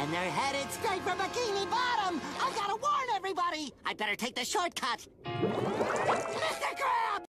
And they're headed straight for Bikini Bottom! I've gotta warn everybody! I better take the shortcut!